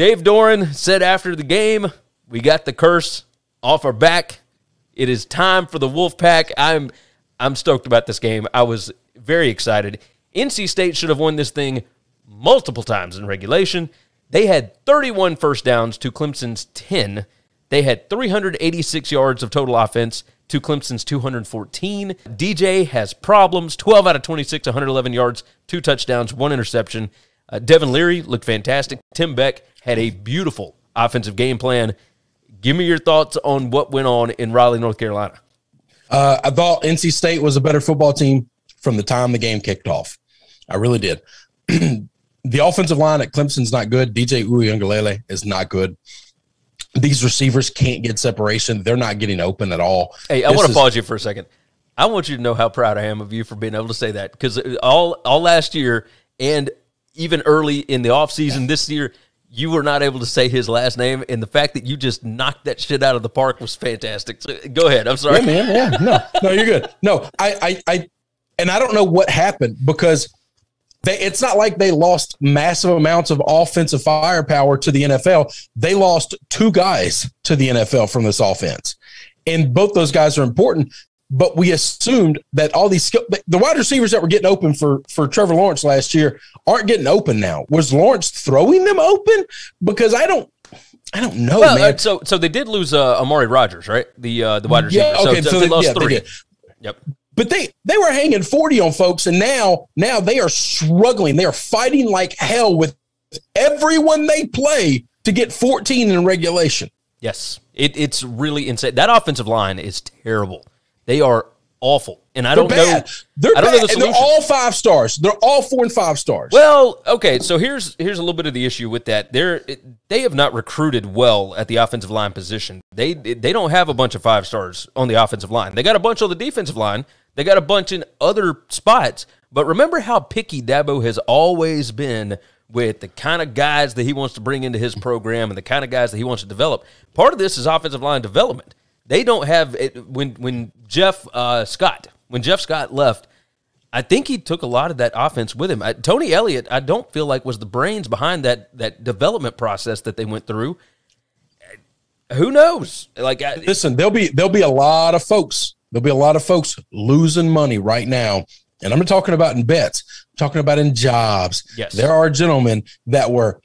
Dave Doeren said after the game, "We got the curse off our back. It is time for the Wolfpack." I'm I'm stoked about this game. I was very excited. NC State should have won this thing multiple times in regulation. They had 31 first downs to Clemson's 10. They had 386 yards of total offense to Clemson's 214. DJ has problems 12 out of 26, 111 yards, two touchdowns, one interception. Uh, Devin Leary looked fantastic. Tim Beck had a beautiful offensive game plan. Give me your thoughts on what went on in Raleigh, North Carolina. Uh, I thought NC State was a better football team from the time the game kicked off. I really did. the offensive line at Clemson's not good. DJ Uiagalelei is not good. These receivers can't get separation. They're not getting open at all. Hey, I want to pause you for a second. I want you to know how proud I am of you for being able to say that because all all last year and even early in the offseason this year, you were not able to say his last name, and the fact that you just knocked that shit out of the park was fantastic. So, go ahead. I'm sorry, yeah, man. Yeah, no, no, you're good. No, I, I, I, and I don't know what happened because they, it's not like they lost massive amounts of offensive firepower to the NFL. They lost two guys to the NFL from this offense. And both those guys are important. But we assumed that all these skill, the wide receivers that were getting open for for Trevor Lawrence last year aren't getting open now. Was Lawrence throwing them open? Because I don't I don't know, well, man. Uh, so so they did lose uh, Amari Rogers, right? The uh, the wide receiver. Yeah, okay, so, so, they, they, lost yeah, three. Yep but they they were hanging 40 on folks and now now they are struggling they are fighting like hell with everyone they play to get 14 in regulation yes it, it's really insane that offensive line is terrible they are awful and i they're don't bad. know they're I don't bad. Know the and they're all five stars they're all four and five stars well okay so here's here's a little bit of the issue with that they're they have not recruited well at the offensive line position they they don't have a bunch of five stars on the offensive line they got a bunch on the defensive line they got a bunch in other spots. But remember how picky Dabo has always been with the kind of guys that he wants to bring into his program and the kind of guys that he wants to develop. Part of this is offensive line development. They don't have it when when Jeff uh, Scott when Jeff Scott left. I think he took a lot of that offense with him. I, Tony Elliott, I don't feel like was the brains behind that that development process that they went through. Who knows? Like, I, listen, there'll be there'll be a lot of folks There'll be a lot of folks losing money right now. And I'm not talking about in bets, I'm talking about in jobs. Yes. There are gentlemen that were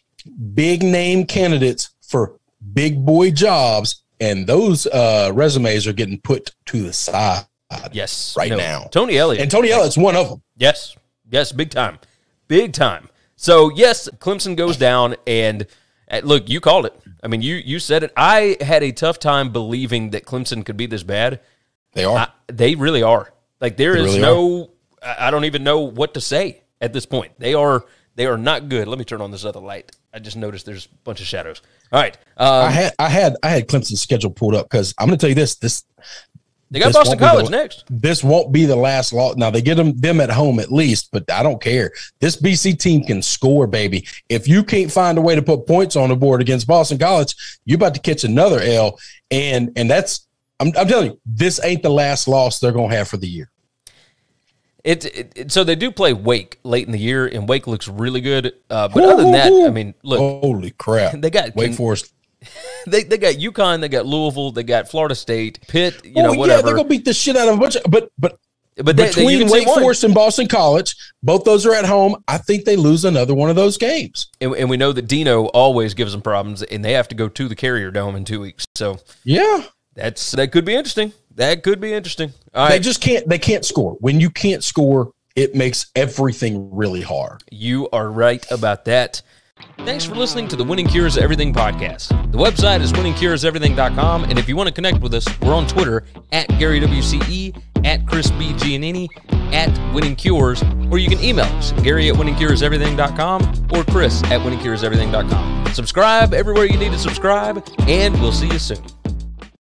big name candidates for big boy jobs, and those uh, resumes are getting put to the side. Yes. Right no. now. Tony Elliott. And Tony Elliott's one of them. Yes. Yes. Big time. Big time. So, yes, Clemson goes down. And uh, look, you called it. I mean, you you said it. I had a tough time believing that Clemson could be this bad they are. I, they really are. Like there they is really no. Are. I don't even know what to say at this point. They are. They are not good. Let me turn on this other light. I just noticed there's a bunch of shadows. All right. Um, I had I had I had Clemson's schedule pulled up because I'm going to tell you this this they got Boston College the, next. This won't be the last loss. Now they get them them at home at least, but I don't care. This BC team can score, baby. If you can't find a way to put points on the board against Boston College, you're about to catch another L. And and that's I'm, I'm telling you, this ain't the last loss they're going to have for the year. It, it, it, so they do play Wake late in the year, and Wake looks really good. Uh, but ooh, other than that, I mean, look, holy crap, they got Wake Forest. They they got UConn, they got Louisville, they got Florida State, Pitt. You oh, know, whatever. Yeah, they're gonna beat the shit out of a bunch. Of, but but but they, between Wake Forest and Boston College, both those are at home. I think they lose another one of those games. And, and, we know that Dino always gives them problems, and they have to go to the Carrier Dome in two weeks. So yeah, that's that could be interesting. That could be interesting. All they right. just can't. They can't score. When you can't score, it makes everything really hard. You are right about that. Thanks for listening to the Winning Cures Everything podcast. The website is winningcureseverything.com, and if you want to connect with us, we're on Twitter at Gary WCE, at Chris B. Giannini, at Winning Cures, or you can email us, Gary at winningcureseverything.com or Chris at winningcureseverything.com. Subscribe everywhere you need to subscribe, and we'll see you soon.